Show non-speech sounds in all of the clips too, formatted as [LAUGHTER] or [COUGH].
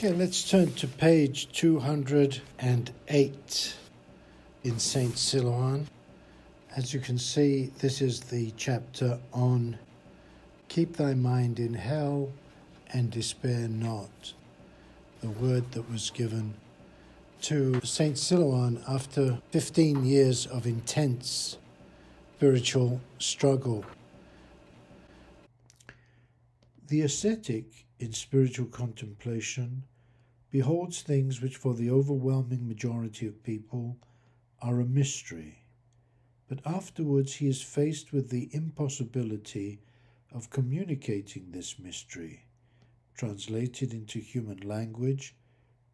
Okay, let's turn to page 208 in St. Silouan. As you can see, this is the chapter on Keep thy mind in hell and despair not. The word that was given to St. Silouan after 15 years of intense spiritual struggle. The ascetic in spiritual contemplation beholds things which for the overwhelming majority of people are a mystery, but afterwards he is faced with the impossibility of communicating this mystery. Translated into human language,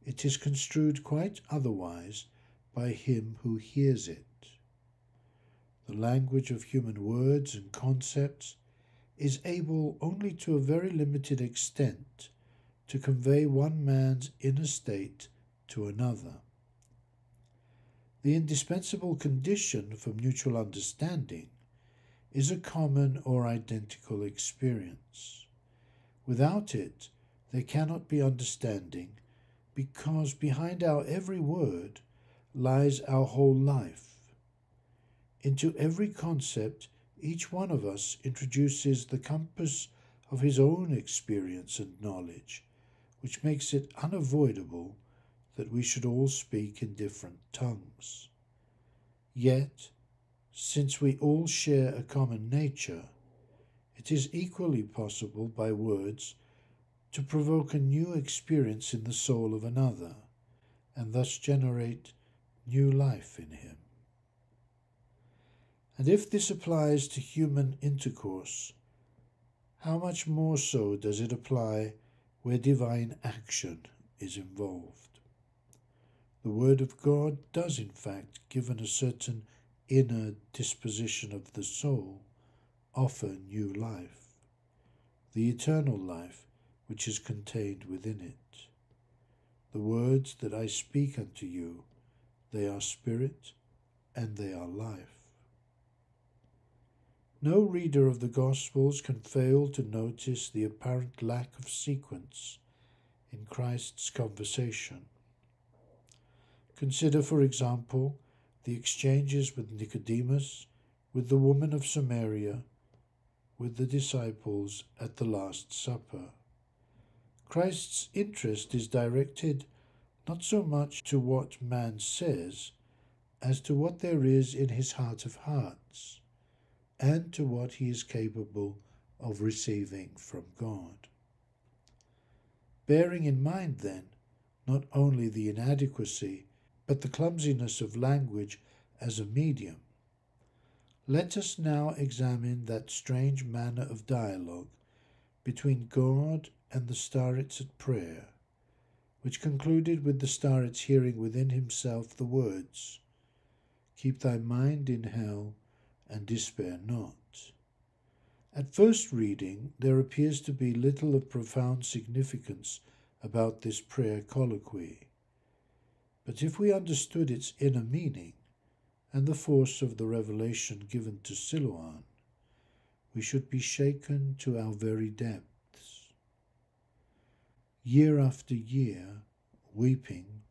it is construed quite otherwise by him who hears it. The language of human words and concepts is able only to a very limited extent to convey one man's inner state to another. The indispensable condition for mutual understanding is a common or identical experience. Without it, there cannot be understanding because behind our every word lies our whole life. Into every concept each one of us introduces the compass of his own experience and knowledge, which makes it unavoidable that we should all speak in different tongues. Yet, since we all share a common nature, it is equally possible by words to provoke a new experience in the soul of another, and thus generate new life in him. And if this applies to human intercourse, how much more so does it apply where divine action is involved? The Word of God does, in fact, given a certain inner disposition of the soul, offer new life, the eternal life which is contained within it. The words that I speak unto you, they are spirit and they are life. No reader of the Gospels can fail to notice the apparent lack of sequence in Christ's conversation. Consider, for example, the exchanges with Nicodemus, with the woman of Samaria, with the disciples at the Last Supper. Christ's interest is directed not so much to what man says as to what there is in his heart of hearts and to what he is capable of receiving from God. Bearing in mind, then, not only the inadequacy, but the clumsiness of language as a medium, let us now examine that strange manner of dialogue between God and the starets at prayer, which concluded with the starets hearing within himself the words, Keep thy mind in hell and despair not. At first reading, there appears to be little of profound significance about this prayer colloquy. But if we understood its inner meaning and the force of the revelation given to Silouan, we should be shaken to our very depths. Year after year, weeping,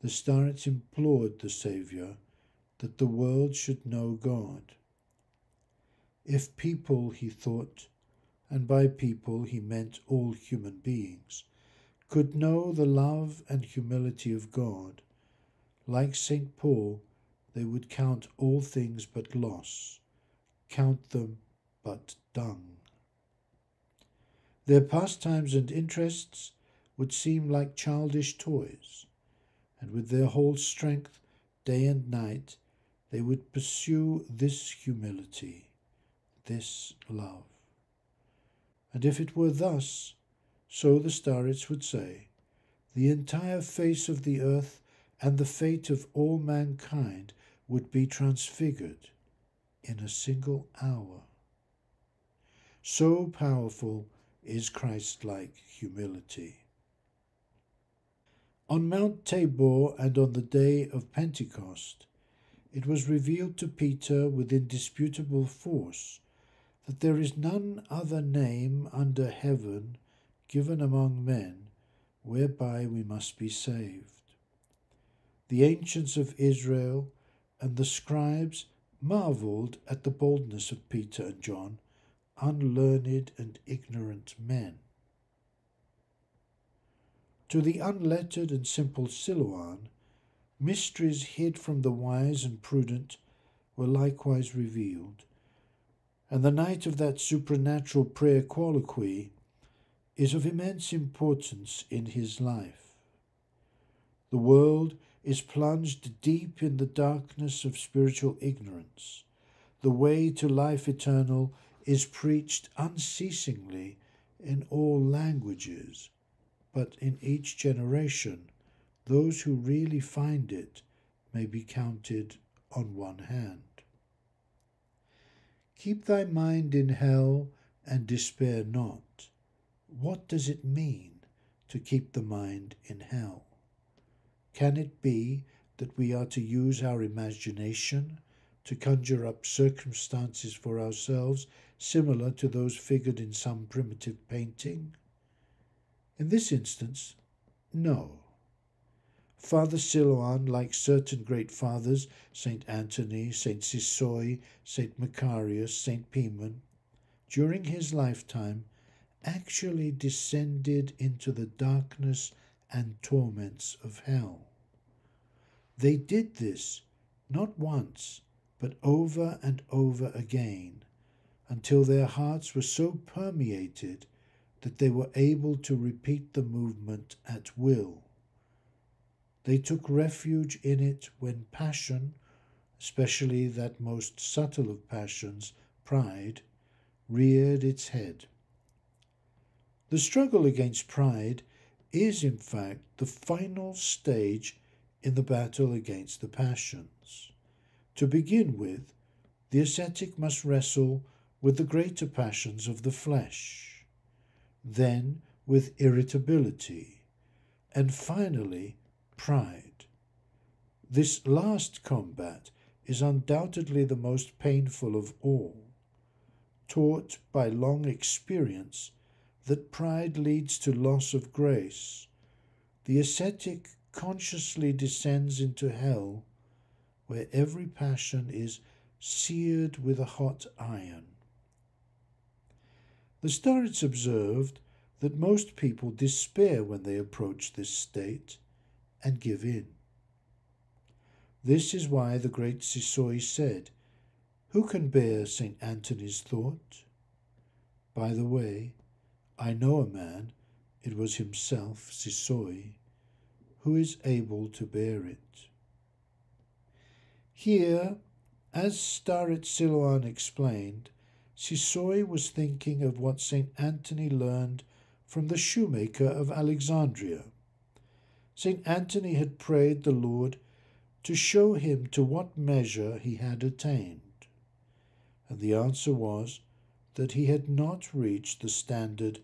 the starets implored the Saviour that the world should know God. If people, he thought, and by people he meant all human beings, could know the love and humility of God, like St. Paul, they would count all things but loss, count them but dung. Their pastimes and interests would seem like childish toys, and with their whole strength, day and night, they would pursue this humility, this love. And if it were thus, so the starets would say, the entire face of the earth and the fate of all mankind would be transfigured in a single hour. So powerful is Christ like humility. On Mount Tabor and on the day of Pentecost, it was revealed to Peter with indisputable force that there is none other name under heaven given among men whereby we must be saved. The ancients of Israel and the scribes marvelled at the boldness of Peter and John, unlearned and ignorant men. To the unlettered and simple Silouan, mysteries hid from the wise and prudent were likewise revealed, and the night of that supernatural prayer colloquy is of immense importance in his life. The world is plunged deep in the darkness of spiritual ignorance. The way to life eternal is preached unceasingly in all languages, but in each generation, those who really find it may be counted on one hand. Keep thy mind in hell and despair not. What does it mean to keep the mind in hell? Can it be that we are to use our imagination to conjure up circumstances for ourselves similar to those figured in some primitive painting? In this instance, no. Father Silouan, like certain great fathers, Saint Anthony, Saint Sisoi, Saint Macarius, Saint Pimen, during his lifetime actually descended into the darkness and torments of hell. They did this not once, but over and over again, until their hearts were so permeated that they were able to repeat the movement at will. They took refuge in it when passion, especially that most subtle of passions, pride, reared its head. The struggle against pride is, in fact, the final stage in the battle against the passions. To begin with, the ascetic must wrestle with the greater passions of the flesh, then with irritability, and finally pride. This last combat is undoubtedly the most painful of all. Taught by long experience that pride leads to loss of grace, the ascetic consciously descends into hell, where every passion is seared with a hot iron. The Starets observed that most people despair when they approach this state and give in. This is why the great Sisoi said, Who can bear St. Anthony's thought? By the way, I know a man, it was himself, Sisoi, who is able to bear it. Here, as Starets Silouan explained, Sisoi was thinking of what St. Anthony learned from the shoemaker of Alexandria. St. Anthony had prayed the Lord to show him to what measure he had attained. And the answer was that he had not reached the standard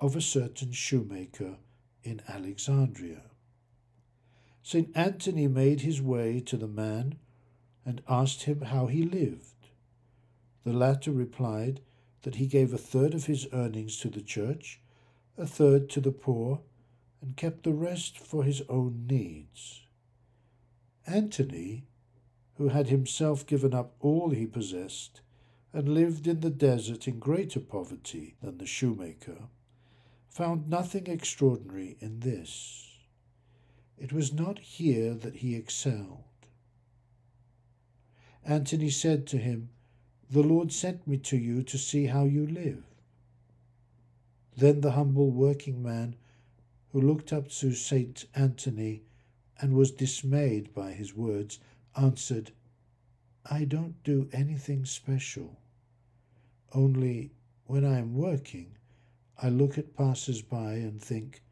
of a certain shoemaker in Alexandria. St. Anthony made his way to the man and asked him how he lived. The latter replied that he gave a third of his earnings to the church, a third to the poor, and kept the rest for his own needs. Antony, who had himself given up all he possessed and lived in the desert in greater poverty than the shoemaker, found nothing extraordinary in this. It was not here that he excelled. Antony said to him, The Lord sent me to you to see how you live. Then the humble working man who looked up to Saint Anthony and was dismayed by his words, answered, I don't do anything special. Only when I am working, I look at passers by and think,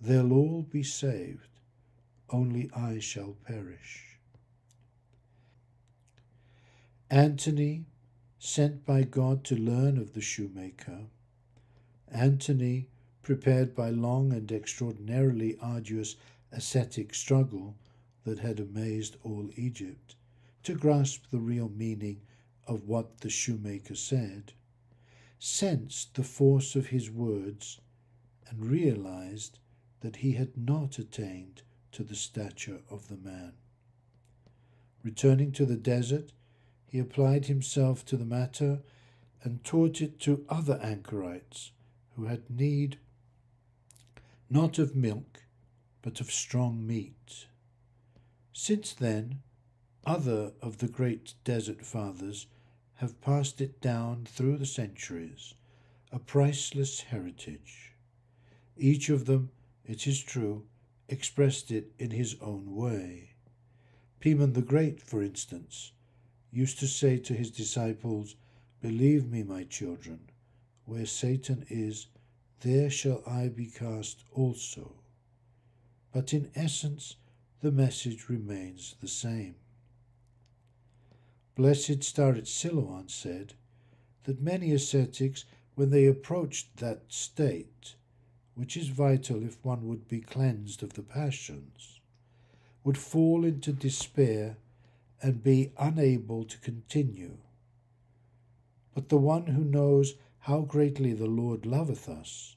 they'll all be saved, only I shall perish. Antony, sent by God to learn of the shoemaker, Antony, prepared by long and extraordinarily arduous ascetic struggle that had amazed all Egypt, to grasp the real meaning of what the shoemaker said, sensed the force of his words and realized that he had not attained to the stature of the man. Returning to the desert, he applied himself to the matter and taught it to other anchorites who had need not of milk, but of strong meat. Since then, other of the great desert fathers have passed it down through the centuries, a priceless heritage. Each of them, it is true, expressed it in his own way. Pimen the Great, for instance, used to say to his disciples, Believe me, my children, where Satan is, there shall I be cast also. But in essence, the message remains the same. Blessed Starets Silouan said that many ascetics, when they approached that state, which is vital if one would be cleansed of the passions, would fall into despair and be unable to continue. But the one who knows how greatly the Lord loveth us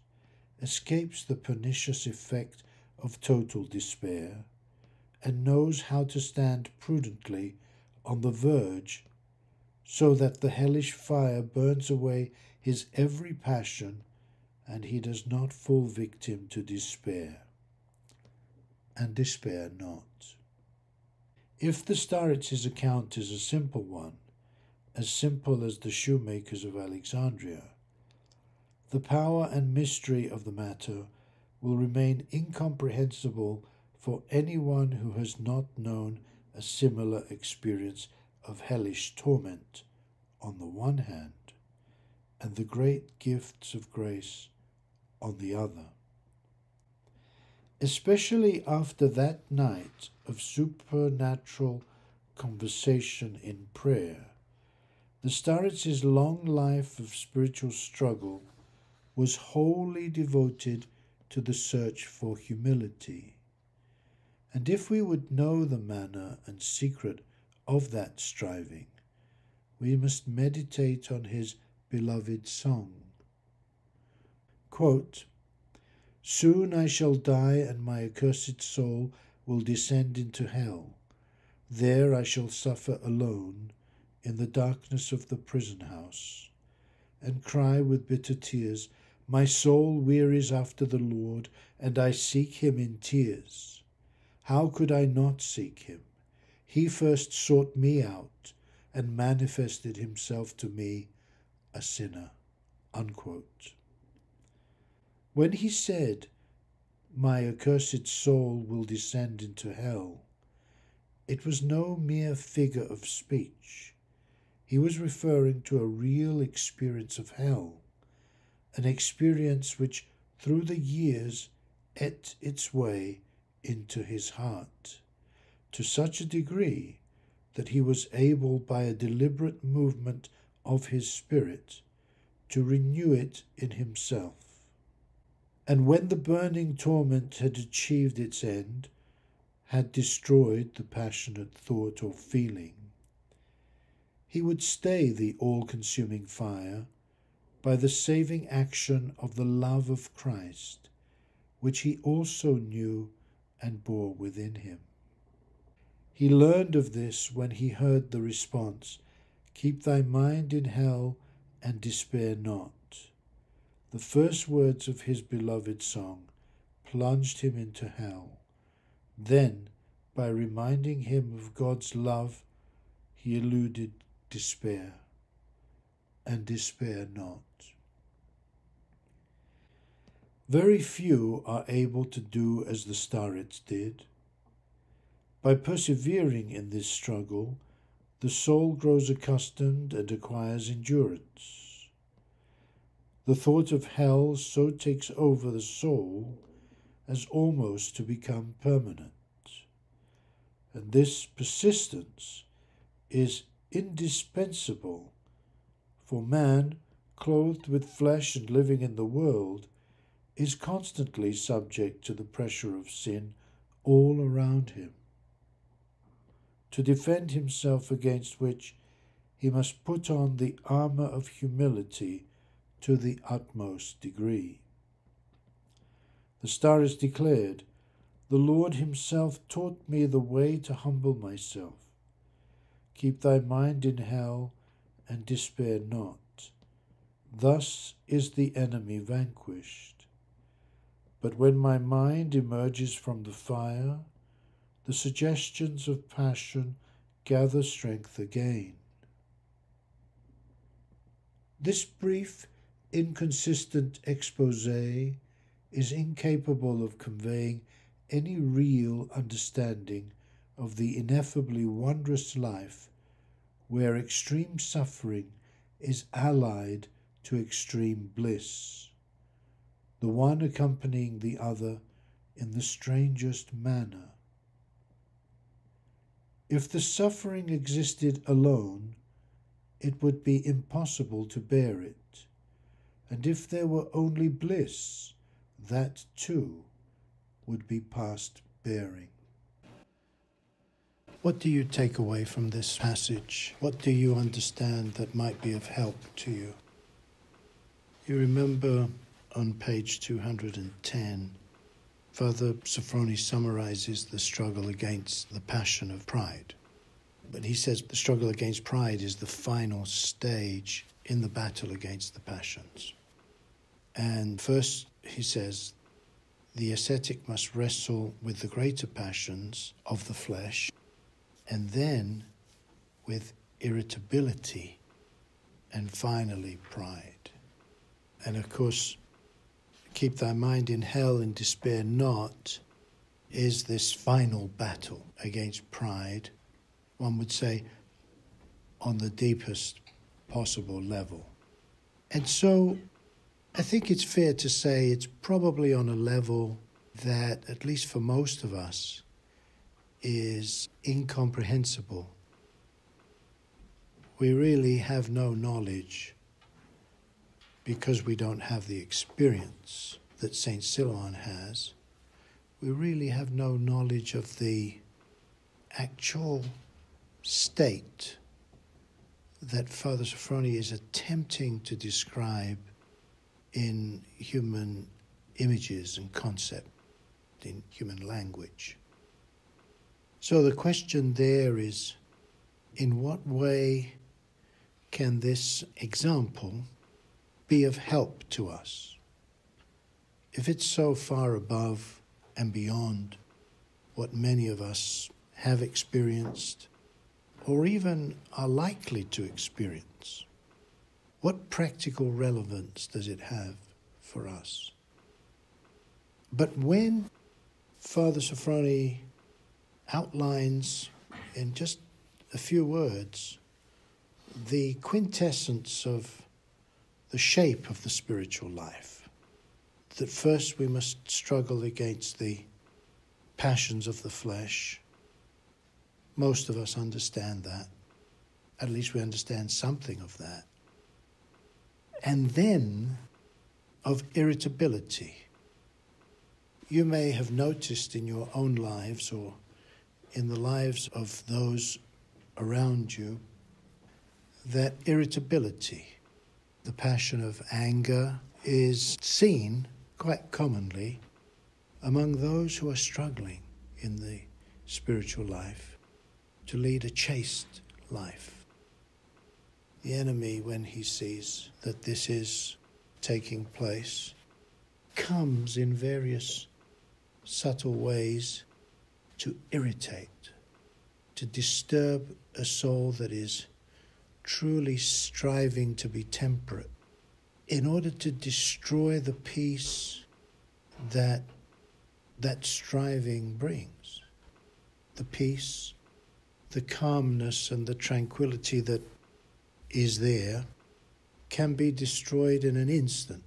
escapes the pernicious effect of total despair and knows how to stand prudently on the verge so that the hellish fire burns away his every passion and he does not fall victim to despair. And despair not. If the Starets' account is a simple one, as simple as the shoemakers of Alexandria, the power and mystery of the matter will remain incomprehensible for anyone who has not known a similar experience of hellish torment on the one hand, and the great gifts of grace on the other especially after that night of supernatural conversation in prayer. The Starets' long life of spiritual struggle was wholly devoted to the search for humility. And if we would know the manner and secret of that striving, we must meditate on his beloved song. Quote, Soon I shall die, and my accursed soul will descend into hell. There I shall suffer alone in the darkness of the prison house, and cry with bitter tears, My soul wearies after the Lord, and I seek him in tears. How could I not seek him? He first sought me out and manifested himself to me, a sinner. Unquote. When he said, My accursed soul will descend into hell, it was no mere figure of speech. He was referring to a real experience of hell, an experience which, through the years, ate its way into his heart, to such a degree that he was able, by a deliberate movement of his spirit, to renew it in himself. And when the burning torment had achieved its end, had destroyed the passionate thought or feeling, he would stay the all consuming fire by the saving action of the love of Christ, which he also knew and bore within him. He learned of this when he heard the response Keep thy mind in hell and despair not. The first words of his beloved song plunged him into hell. Then, by reminding him of God's love, he eluded despair. And despair not. Very few are able to do as the starets did. By persevering in this struggle, the soul grows accustomed and acquires endurance. The thought of hell so takes over the soul as almost to become permanent. And this persistence is indispensable, for man, clothed with flesh and living in the world, is constantly subject to the pressure of sin all around him. To defend himself against which, he must put on the armour of humility to the utmost degree. The starets declared, The Lord Himself taught me the way to humble myself. Keep thy mind in hell and despair not. Thus is the enemy vanquished. But when my mind emerges from the fire, the suggestions of passion gather strength again. This brief, inconsistent expose is incapable of conveying any real understanding of the ineffably wondrous life where extreme suffering is allied to extreme bliss, the one accompanying the other in the strangest manner. If the suffering existed alone, it would be impossible to bear it, and if there were only bliss, that too would be past bearing. What do you take away from this passage? What do you understand that might be of help to you? You remember on page 210, Father Sophrony summarizes the struggle against the passion of pride. But he says the struggle against pride is the final stage in the battle against the passions. And first, he says, the ascetic must wrestle with the greater passions of the flesh and then with irritability and finally pride. And of course, keep thy mind in hell and despair not is this final battle against pride, one would say, on the deepest possible level. And so I think it's fair to say it's probably on a level that, at least for most of us, is incomprehensible. We really have no knowledge because we don't have the experience that St. Silouan has, we really have no knowledge of the actual state that Father Sophrony is attempting to describe in human images and concept, in human language. So the question there is in what way can this example be of help to us. If it's so far above and beyond what many of us have experienced or even are likely to experience, what practical relevance does it have for us? But when Father Sophrony outlines in just a few words the quintessence of the shape of the spiritual life. That first we must struggle against the passions of the flesh. Most of us understand that. At least we understand something of that. And then of irritability. You may have noticed in your own lives or in the lives of those around you that irritability the passion of anger is seen quite commonly among those who are struggling in the spiritual life to lead a chaste life. The enemy, when he sees that this is taking place, comes in various subtle ways to irritate, to disturb a soul that is truly striving to be temperate in order to destroy the peace that that striving brings. The peace, the calmness, and the tranquility that is there can be destroyed in an instant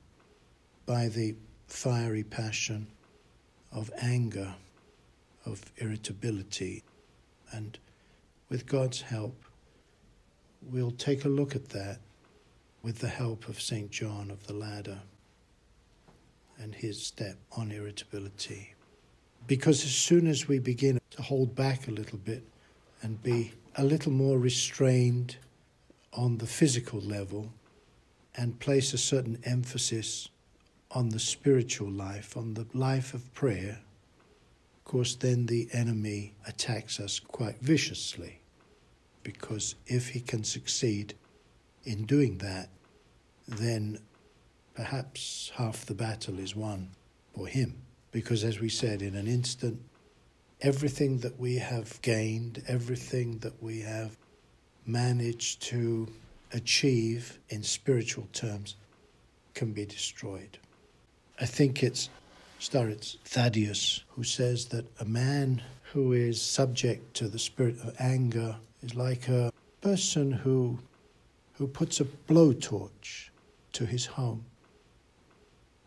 by the fiery passion of anger, of irritability. And with God's help, we'll take a look at that with the help of St. John of the Ladder and his step on irritability. Because as soon as we begin to hold back a little bit and be a little more restrained on the physical level and place a certain emphasis on the spiritual life, on the life of prayer, course, then the enemy attacks us quite viciously. Because if he can succeed in doing that, then perhaps half the battle is won for him. Because, as we said, in an instant, everything that we have gained, everything that we have managed to achieve in spiritual terms can be destroyed. I think it's Starets Thaddeus who says that a man who is subject to the spirit of anger is like a person who who puts a blowtorch to his home.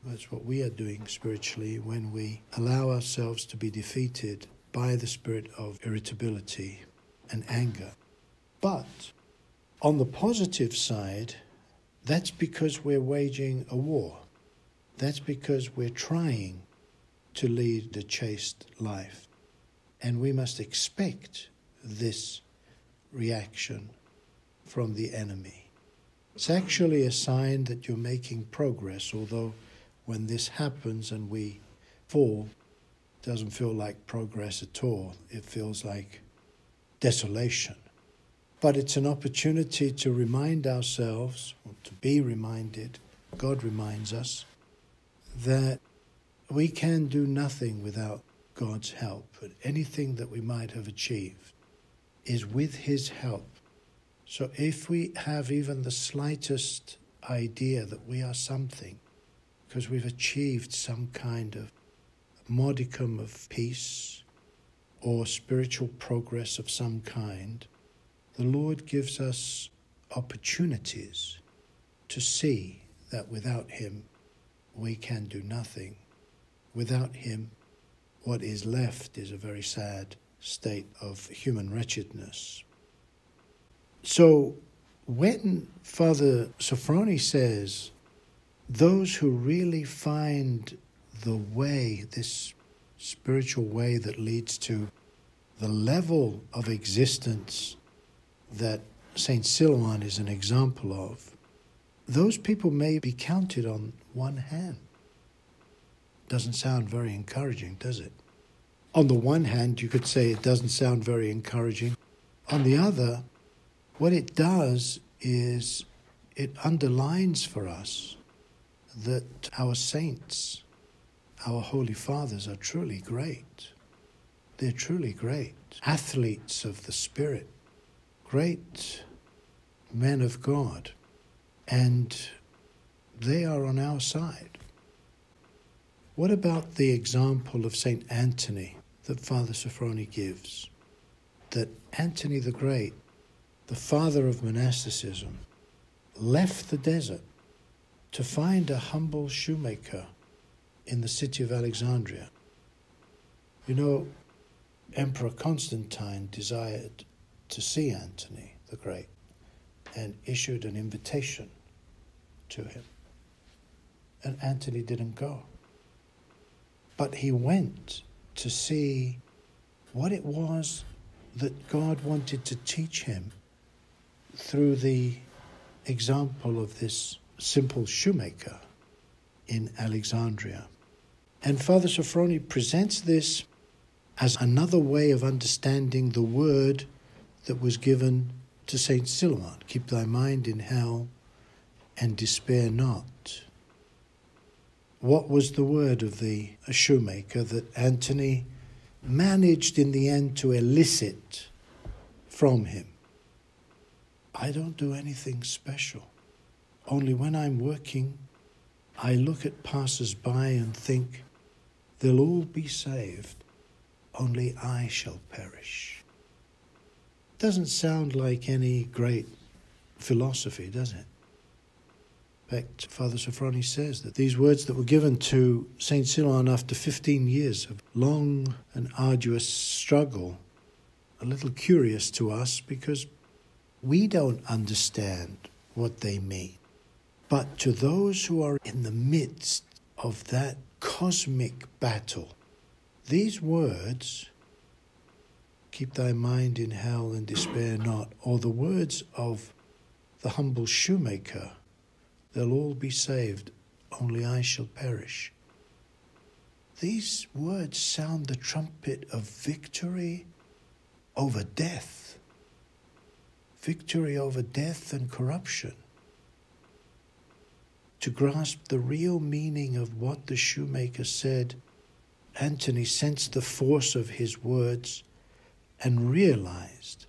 That's what we are doing spiritually when we allow ourselves to be defeated by the spirit of irritability and anger. But on the positive side, that's because we're waging a war. That's because we're trying to lead the chaste life. And we must expect this reaction from the enemy. It's actually a sign that you're making progress, although when this happens and we fall, it doesn't feel like progress at all. It feels like desolation. But it's an opportunity to remind ourselves, or to be reminded, God reminds us, that we can do nothing without God's help. But anything that we might have achieved is with His help. So if we have even the slightest idea that we are something, because we've achieved some kind of modicum of peace or spiritual progress of some kind, the Lord gives us opportunities to see that without Him we can do nothing. Without Him, what is left is a very sad state of human wretchedness. So, when Father Sophrony says, those who really find the way, this spiritual way that leads to the level of existence that St. Silouan is an example of, those people may be counted on one hand. Doesn't sound very encouraging, does it? On the one hand, you could say it doesn't sound very encouraging. On the other, what it does is it underlines for us that our saints, our holy fathers, are truly great. They're truly great. Athletes of the Spirit great men of God, and they are on our side. What about the example of St. Anthony that Father Sophrony gives? That Anthony the Great, the father of monasticism, left the desert to find a humble shoemaker in the city of Alexandria. You know, Emperor Constantine desired to see Antony the Great and issued an invitation to him. And Antony didn't go. But he went to see what it was that God wanted to teach him through the example of this simple shoemaker in Alexandria. And Father Sophrony presents this as another way of understanding the word that was given to Saint Silouan Keep thy mind in hell and despair not. What was the word of the shoemaker that Antony managed in the end to elicit from him? I don't do anything special. Only when I'm working, I look at passers by and think, they'll all be saved, only I shall perish. Doesn't sound like any great philosophy, does it? Fact, Father Sophrony says that these words that were given to St. Silouan after 15 years of long and arduous struggle a little curious to us because we don't understand what they mean. But to those who are in the midst of that cosmic battle, these words Keep thy mind in hell and despair not. Or the words of the humble shoemaker, they'll all be saved, only I shall perish. These words sound the trumpet of victory over death, victory over death and corruption. To grasp the real meaning of what the shoemaker said, Antony sensed the force of his words and realized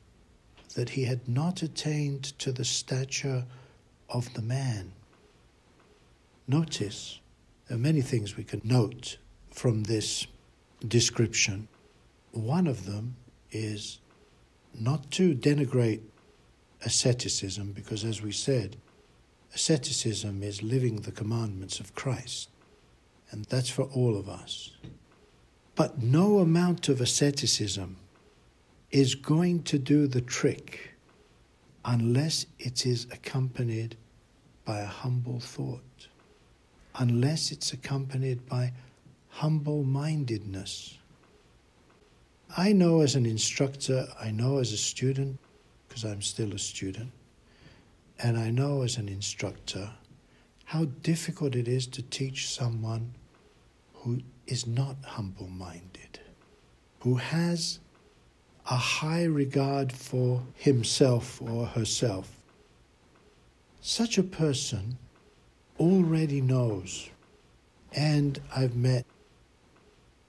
that he had not attained to the stature of the man. Notice, there are many things we can note from this description. One of them is not to denigrate asceticism, because as we said, asceticism is living the commandments of Christ, and that's for all of us. But no amount of asceticism is going to do the trick unless it is accompanied by a humble thought, unless it's accompanied by humble mindedness. I know as an instructor, I know as a student, because I'm still a student, and I know as an instructor how difficult it is to teach someone who is not humble minded, who has a high regard for himself or herself. Such a person already knows, and I've met,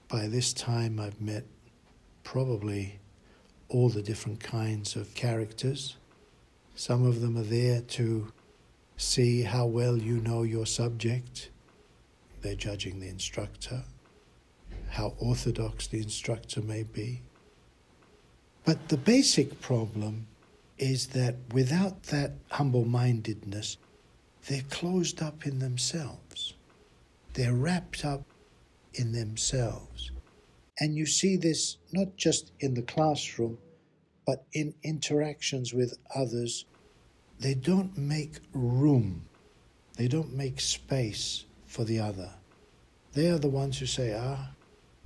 by this time, I've met probably all the different kinds of characters. Some of them are there to see how well you know your subject. They're judging the instructor, how orthodox the instructor may be. But the basic problem is that without that humble mindedness, they're closed up in themselves. They're wrapped up in themselves. And you see this not just in the classroom, but in interactions with others. They don't make room, they don't make space for the other. They are the ones who say, ah,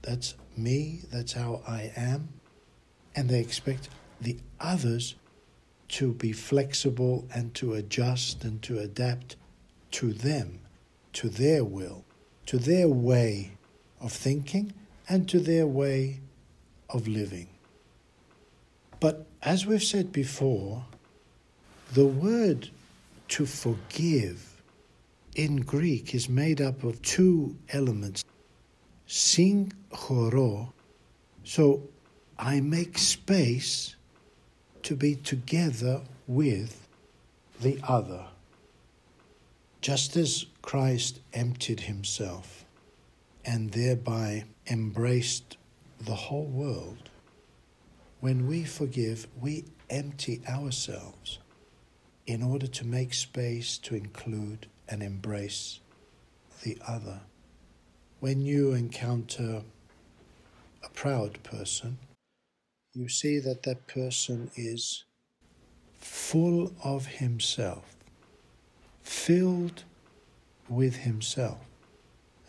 that's me, that's how I am and they expect the others to be flexible and to adjust and to adapt to them, to their will, to their way of thinking, and to their way of living. But as we've said before, the word to forgive in Greek is made up of two elements, sing choro. So I make space to be together with the other. Just as Christ emptied himself and thereby embraced the whole world, when we forgive, we empty ourselves in order to make space to include and embrace the other. When you encounter a proud person, you see that that person is full of himself, filled with himself.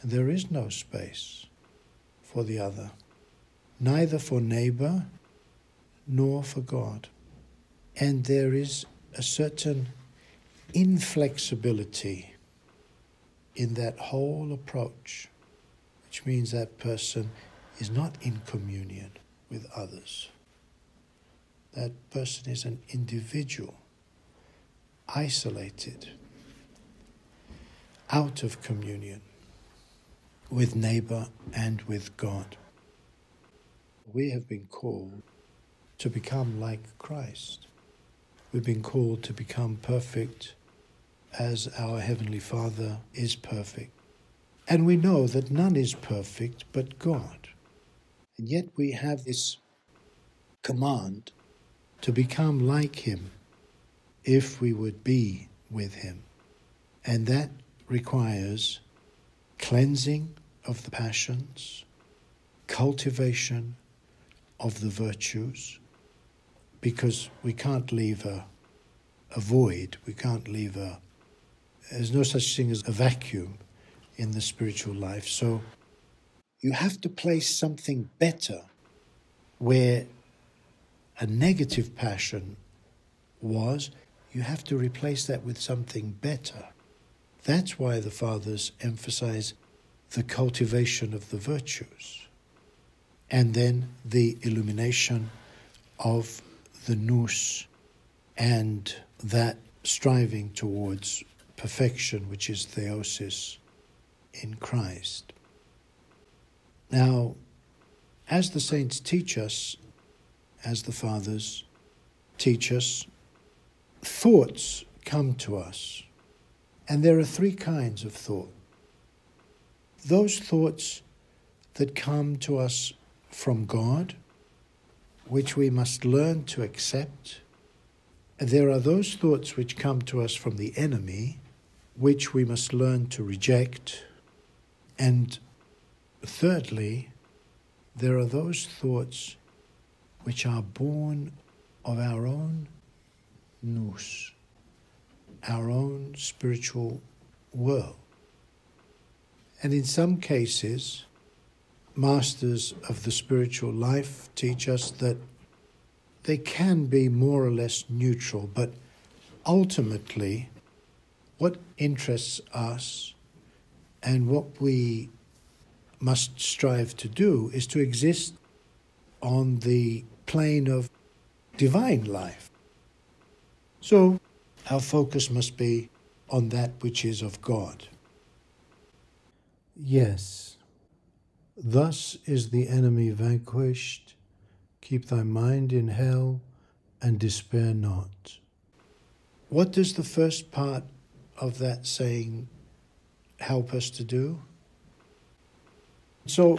And there is no space for the other, neither for neighbor nor for God. And there is a certain inflexibility in that whole approach, which means that person is not in communion with others that person is an individual, isolated, out of communion with neighbor and with God. We have been called to become like Christ. We've been called to become perfect as our Heavenly Father is perfect. And we know that none is perfect but God. And yet we have this command to become like Him if we would be with Him. And that requires cleansing of the passions, cultivation of the virtues, because we can't leave a, a void, we can't leave a, there's no such thing as a vacuum in the spiritual life. So you have to place something better where a negative passion was, you have to replace that with something better. That's why the fathers emphasize the cultivation of the virtues and then the illumination of the nous and that striving towards perfection, which is theosis in Christ. Now, as the saints teach us, as the fathers teach us, thoughts come to us. And there are three kinds of thought. Those thoughts that come to us from God, which we must learn to accept. There are those thoughts which come to us from the enemy, which we must learn to reject. And thirdly, there are those thoughts which are born of our own nous, our own spiritual world. And in some cases, masters of the spiritual life teach us that they can be more or less neutral, but ultimately, what interests us and what we must strive to do is to exist on the plane of divine life. So, our focus must be on that which is of God. Yes, thus is the enemy vanquished. Keep thy mind in hell and despair not. What does the first part of that saying help us to do? So,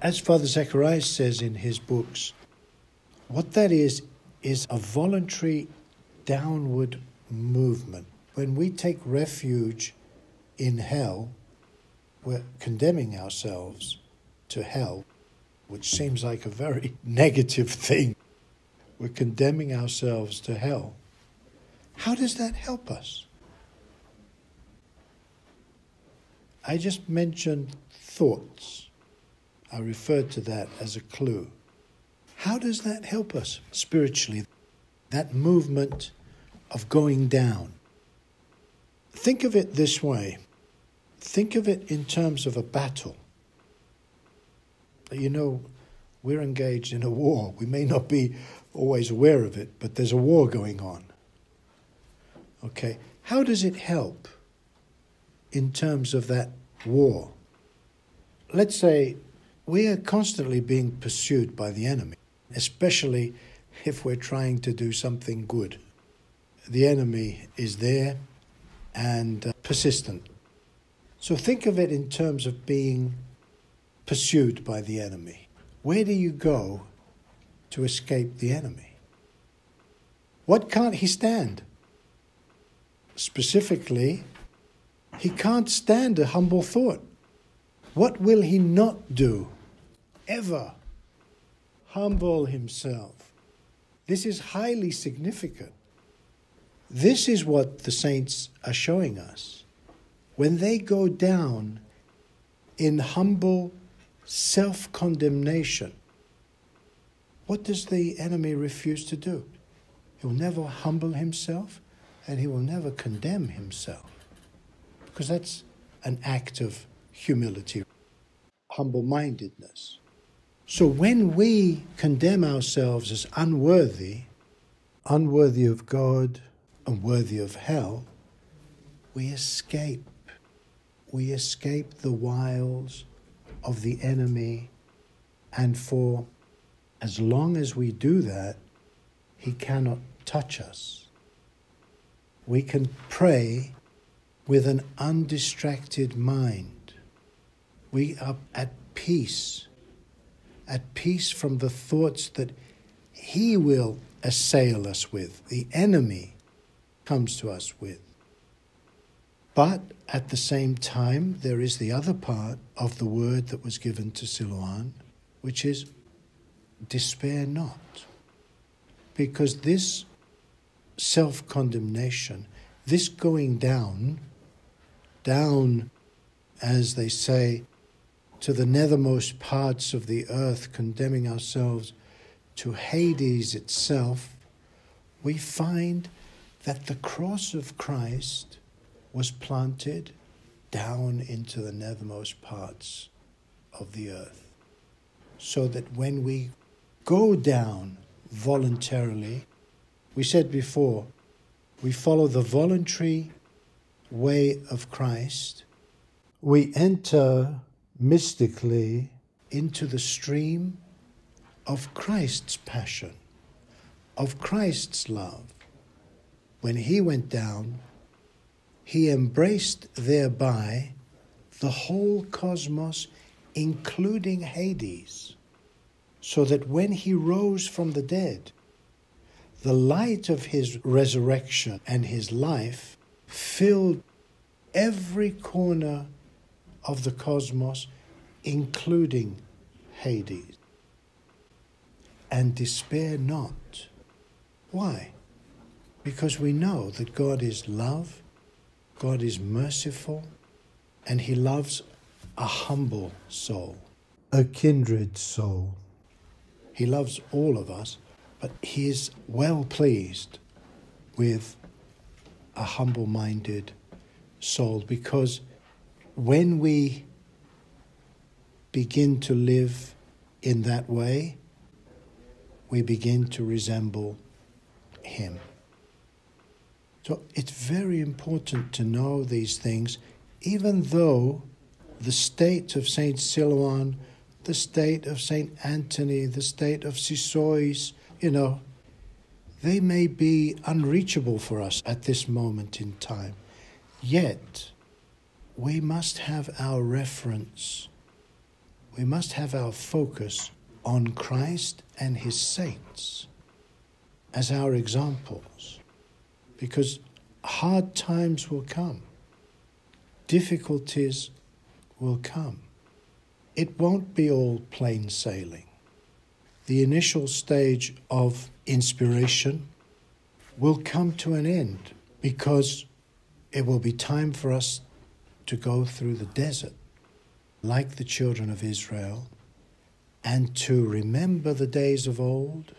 as Father Zacharias says in his books, what that is, is a voluntary downward movement. When we take refuge in hell, we're condemning ourselves to hell, which seems like a very [LAUGHS] negative thing. We're condemning ourselves to hell. How does that help us? I just mentioned thoughts. I referred to that as a clue. How does that help us spiritually? That movement of going down. Think of it this way think of it in terms of a battle. You know, we're engaged in a war. We may not be always aware of it, but there's a war going on. Okay, how does it help in terms of that war? Let's say we are constantly being pursued by the enemy, especially if we're trying to do something good. The enemy is there and uh, persistent. So think of it in terms of being pursued by the enemy. Where do you go to escape the enemy? What can't he stand? Specifically, he can't stand a humble thought. What will he not do? Ever humble himself. This is highly significant. This is what the saints are showing us when they go down in humble self condemnation, what does the enemy refuse to do? He will never humble himself and he will never condemn himself because that's an act of humility, humble mindedness. So when we condemn ourselves as unworthy, unworthy of God, unworthy of hell, we escape we escape the wiles of the enemy, and for as long as we do that, he cannot touch us. We can pray with an undistracted mind. We are at peace, at peace from the thoughts that he will assail us with, the enemy comes to us with. But at the same time, there is the other part of the word that was given to Silouan, which is despair not. Because this self condemnation, this going down, down, as they say, to the nethermost parts of the earth, condemning ourselves to Hades itself, we find that the cross of Christ was planted down into the nethermost parts of the earth. So that when we go down voluntarily, we said before, we follow the voluntary way of Christ, we enter mystically into the stream of Christ's passion, of Christ's love. When he went down, he embraced thereby the whole cosmos, including Hades, so that when he rose from the dead, the light of his resurrection and his life filled every corner of the cosmos, including Hades. And despair not. Why? Because we know that God is love God is merciful and He loves a humble soul, a kindred soul. He loves all of us, but He is well pleased with a humble minded soul because when we begin to live in that way, we begin to resemble Him. So it's very important to know these things, even though the state of Saint Silouan, the state of Saint Anthony, the state of Sisoes, you know, they may be unreachable for us at this moment in time. Yet, we must have our reference, we must have our focus on Christ and his saints as our examples because hard times will come, difficulties will come. It won't be all plain sailing. The initial stage of inspiration will come to an end because it will be time for us to go through the desert like the children of Israel and to remember the days of old,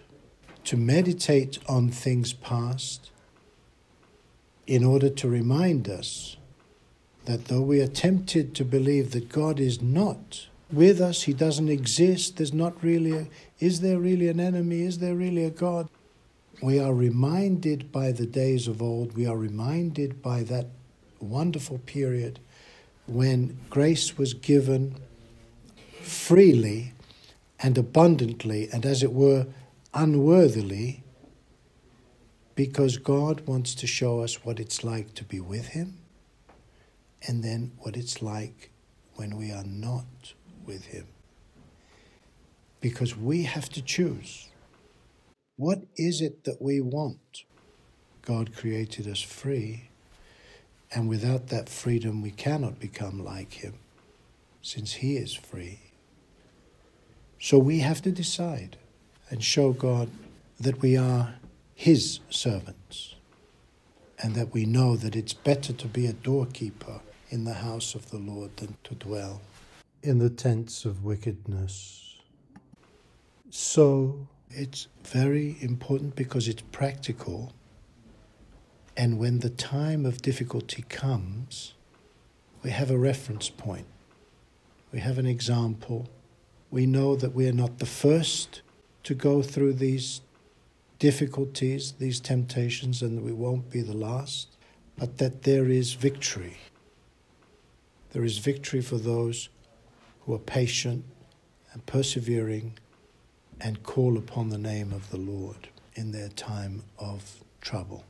to meditate on things past, in order to remind us that though we are tempted to believe that God is not with us, He doesn't exist, there's not really a, is there really an enemy, is there really a God? We are reminded by the days of old, we are reminded by that wonderful period when grace was given freely and abundantly, and as it were, unworthily because God wants to show us what it's like to be with Him and then what it's like when we are not with Him. Because we have to choose. What is it that we want? God created us free, and without that freedom, we cannot become like Him, since He is free. So we have to decide and show God that we are his servants, and that we know that it's better to be a doorkeeper in the house of the Lord than to dwell in the tents of wickedness. So it's very important because it's practical, and when the time of difficulty comes, we have a reference point. We have an example. We know that we are not the first to go through these difficulties, these temptations, and that we won't be the last, but that there is victory. There is victory for those who are patient and persevering and call upon the name of the Lord in their time of trouble.